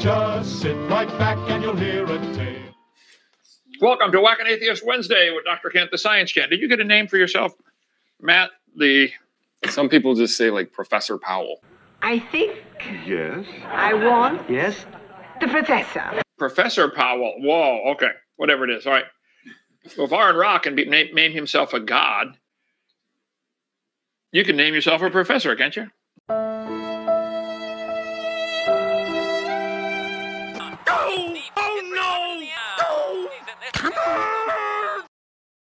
Just sit right back and you'll hear a tale. Welcome to Whack Atheist Wednesday with Dr. Kent, the Science Kent. Did you get a name for yourself, Matt? The Some people just say like Professor Powell. I think Yes? I want Yes? the professor. Professor Powell. Whoa, okay, whatever it is. All right. Well, if Aron Ra can be, name, name himself a god, you can name yourself a professor, can't you?